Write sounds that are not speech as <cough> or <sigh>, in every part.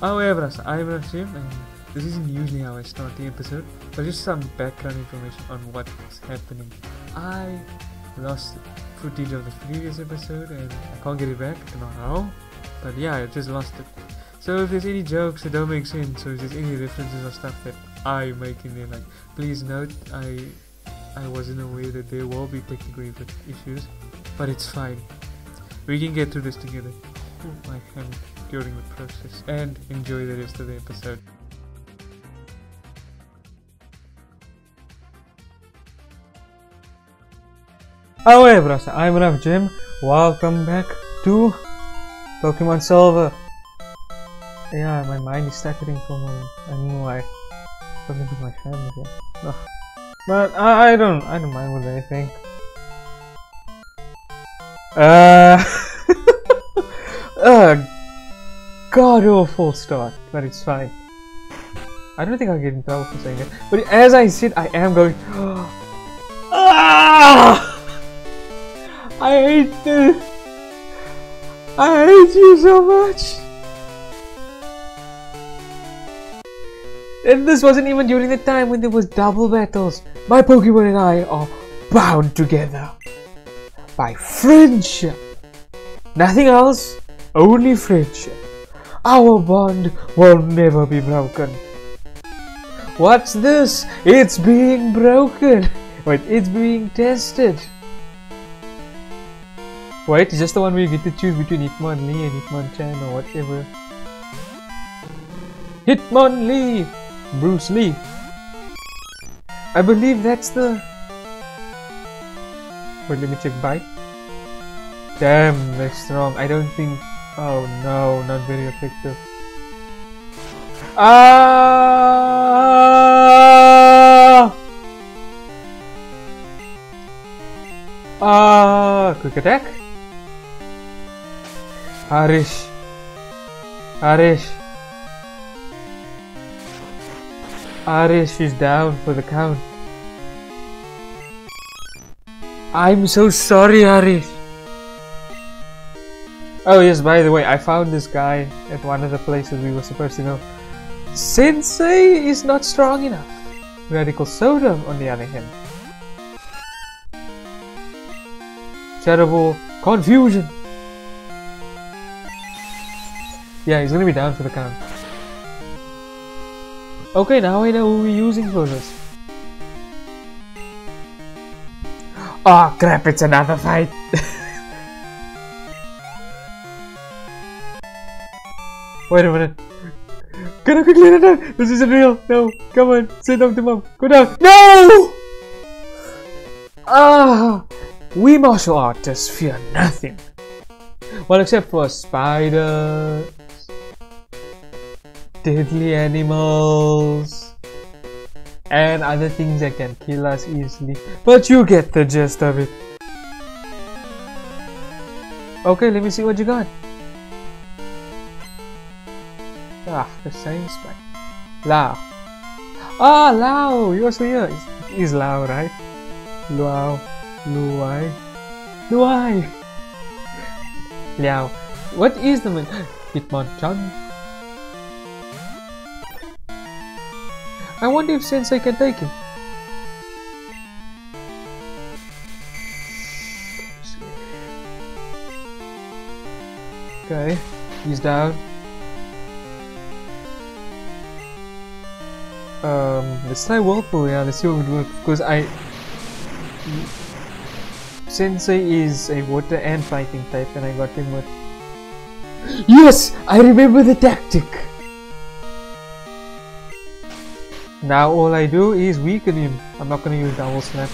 However, I'm not Jem, and this isn't usually how I start the episode, but just some background information on what's happening. I lost footage of the previous episode, and I can't get it back. I don't know how, but yeah, I just lost it. So if there's any jokes that don't make sense, or if there's any references or stuff that I make in there, like please note I I wasn't aware that there will be technical issues, but it's fine. We can get through this together. Oh, my hand during the process, and enjoy the rest of the episode. However, I'm Rough Jem. Welcome back to Pokemon Silver. Yeah, my mind is stuttering for a moment. I don't know why. Talking to my family. Ugh. But I, I don't I don't mind with anything. Uh, <laughs> uh god awful start, but it's fine. I don't think I'll get in trouble for saying it. But as I sit, I am going. <gasps> ah! I hate this. I hate you so much. And this wasn't even during the time when there was double battles. My Pokemon and I are bound together by friendship. Nothing else, only friendship. Our bond will never be broken. What's this? It's being broken. Wait, it's being tested. Wait, just the one where you get to choose between Hitmonlee and Hitmonchan or whatever. Hitmonlee! Bruce Lee. I believe that's the... Wait, let me check bite. Damn, that's strong. I don't think... Oh no, not very effective. Ah! Ah! Quick attack. Harish. Harish. Harish is down for the count. I'm so sorry, Harish. Oh yes, by the way, I found this guy at one of the places we were supposed to go. Sensei is not strong enough. Radical Soda, on the other hand. Terrible confusion. Yeah, he's gonna be down for the count. Okay, now I know who we're using for this. Oh crap, it's another fight! <laughs> Wait a minute. I quickly run down? This isn't real. No, come on, sit down to mom. Go down. No! Ah! We martial artists fear nothing. Well, except for spiders deadly animals and other things that can kill us easily but you get the gist of it okay let me see what you got ah the same spike Lao. Ah Lao. You're also here is Lao right? Luau Luai. Luai. Liao. What is the man? <gasps> Hitmonchan I wonder if Sensei can take him. Okay, he's down. Um, let's try Whirlpool, yeah, let's see what would work. Because I... Sensei is a water and fighting type and I got him with... Yes! I remember the tactic! Now all I do is weaken him. I'm not gonna use DoubleSlap.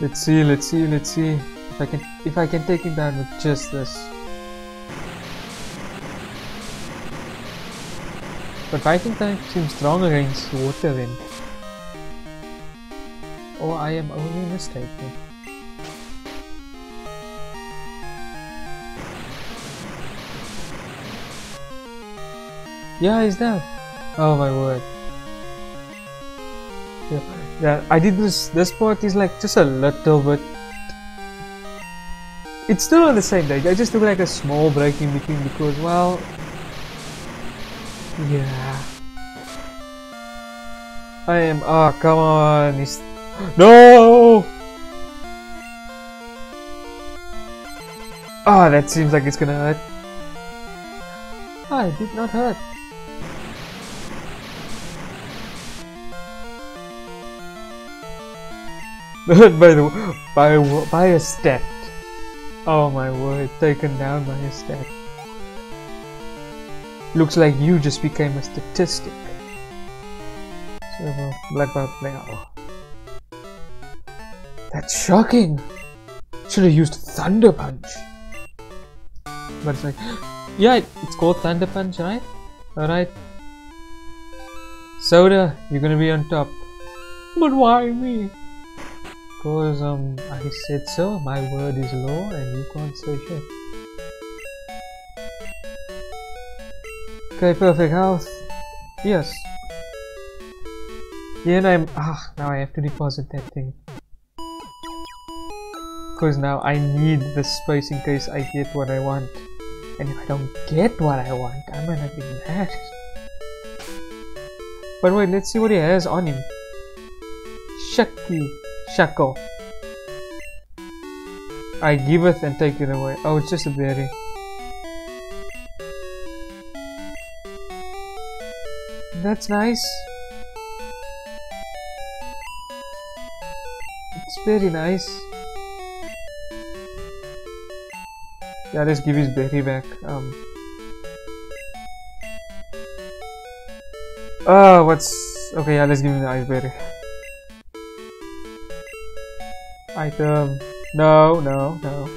Let's see, let's see, let's see if I can if I can take him down with just this. But fighting type seems strong against water then. Or oh, I am only mistaken. Yeah, he's down. Oh my word. Yeah, yeah, I did this. This part is like just a little bit. It's still on the same day. I just took like a small break in between because, well, yeah. I am. Oh, come on. He's. No! Ah, oh, that seems like it's gonna hurt. Ah, it did not hurt. <laughs> Hurt by the by by a step. Oh my word, taken down by a stat. Looks like you just became a statistic. So black belt now. That's shocking. Should have used thunder punch. But it's like, <gasps> yeah, it's called thunder punch, right? All right. Soda, you're gonna be on top. But why me? Cause um I said so, my word is law and you can't say shit. Okay, perfect health. Yes. And I'm ah now I have to deposit that thing. Cause now I need the space in case I get what I want. And if I don't get what I want, I'm gonna be mad. But wait, let's see what he has on him. Shakti. Shackle. I giveth and take it away. Oh, it's just a berry. That's nice. It's very nice. Yeah, let's give his berry back. Um. Oh, what's okay? Yeah, let's give him the ice berry. Item. No, no, no.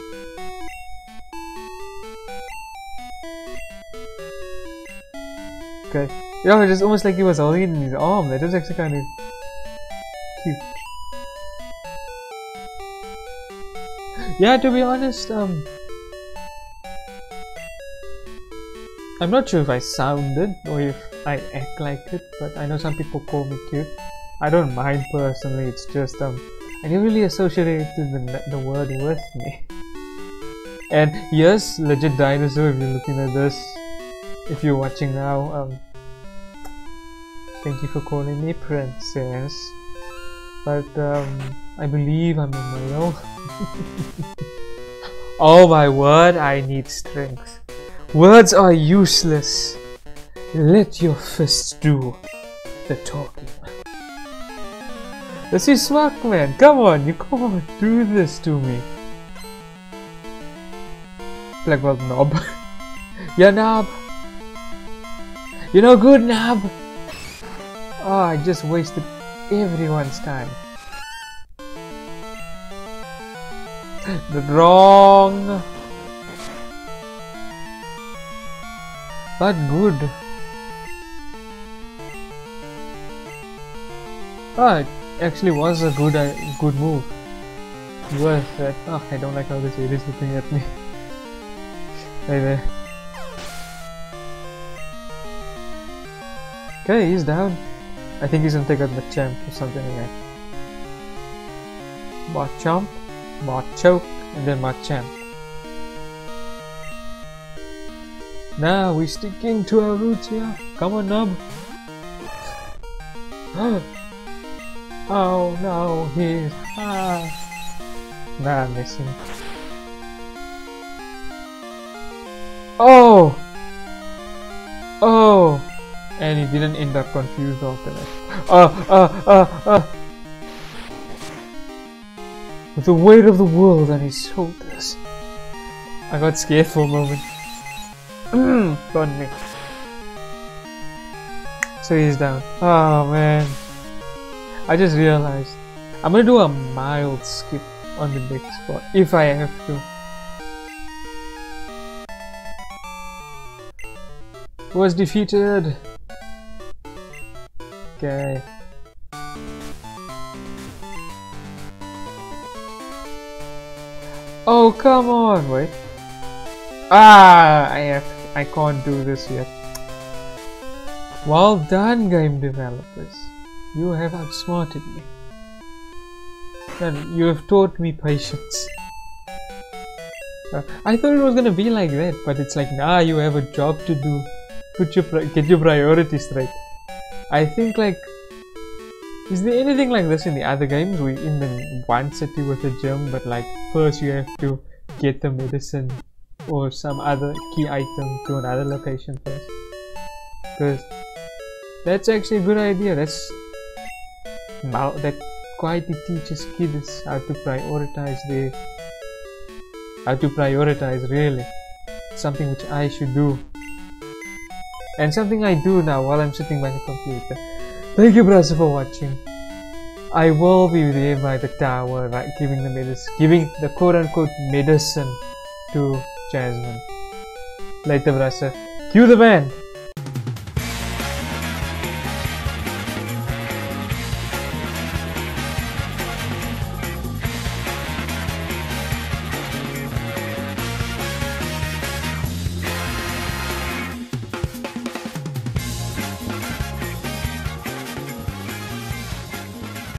Okay. Yeah, it's almost like he was holding it in his arm. That was actually kind of cute. Yeah, to be honest, um, I'm not sure if I sounded or if I act like it, but I know some people call me cute. I don't mind personally. It's just um, I never really associated the, the word with me. And yes, legit dinosaur if you're looking at this. If you're watching now, um, thank you for calling me princess. But um, I believe I'm a male. <laughs> oh my word, I need strength. Words are useless. Let your fists do the talking. This is swag man, come on, you can't do this to me. Black belt knob. <laughs> yeah knob. You know good knob. Oh, I just wasted everyone's time. the wrong. But good. Ah, actually was a good uh, good move. Worth it. Oh, I don't like how this idiot is looking at me. <laughs> Anyway. Okay, he's down. I think he's gonna take out Machamp or something like that. Machamp, Machoke, and then Machamp. Now we're sticking to our roots here. Come on, Nub. <gasps> Oh no, he's ah. Nah, I'm missing. Oh! Oh! And he didn't end up confused after that. Ah, ah, ah, ah! With the weight of the world on his shoulders. I got scared for a moment. Mmm, me. So he's down. Oh man. I just realized I'm gonna do a mild skip on the next spot if I have to. Was defeated. Okay. Oh come on, wait. Ah, I have I can't do this yet. Well done, game developers. You have outsmarted me. And you have taught me patience. Uh, I thought it was gonna be like that, but it's like, nah, you have a job to do. Put your get your priorities straight. I think like, is there anything like this in the other games? We in the one city with a gym, but like first you have to get the medicine or some other key item to another location first. Because that's actually a good idea. That's now that quietly teaches kids how to prioritize their how to prioritize really something which I should do and something I do now while I'm sitting by the computer. Thank you brother for watching. I will be there by the tower right giving the medicine giving the quote-unquote medicine to Jasmine. Later brother cue the band